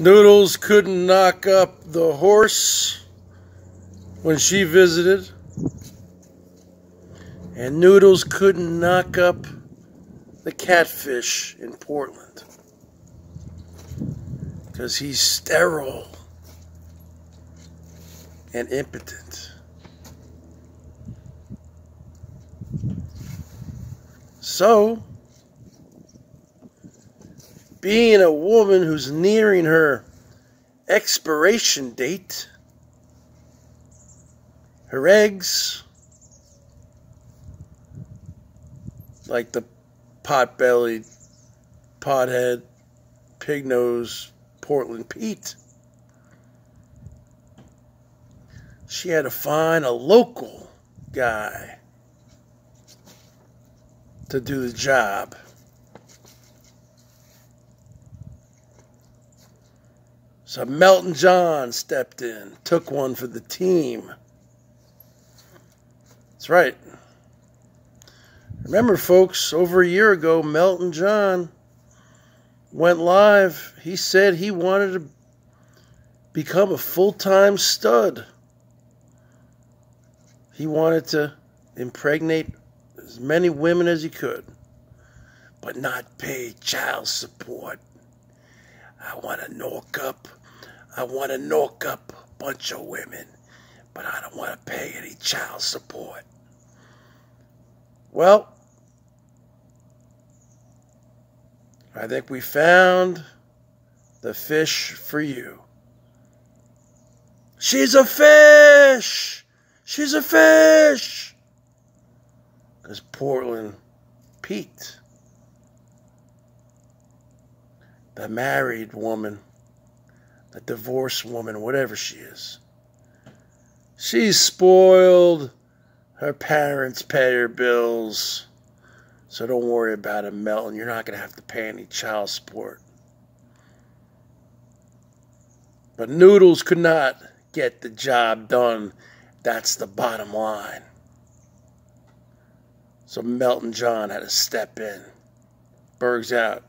Noodles couldn't knock up the horse when she visited. And Noodles couldn't knock up the catfish in Portland. Because he's sterile and impotent. So, being a woman who's nearing her expiration date, her eggs, like the pot bellied, pothead, pig nose, Portland Pete. She had to find a local guy to do the job. So Melton John stepped in, took one for the team. That's right. Remember, folks, over a year ago, Melton John went live. He said he wanted to become a full time stud. He wanted to impregnate as many women as he could, but not pay child support. I want to knock up I want to knock up a bunch of women, but I don't want to pay any child support. Well, I think we found the fish for you. She's a fish! She's a fish! Because Portland Pete, the married woman, a divorced woman, whatever she is. She's spoiled. Her parents pay her bills. So don't worry about it, Melton. You're not going to have to pay any child support. But Noodles could not get the job done. That's the bottom line. So Melton John had to step in. Berg's out.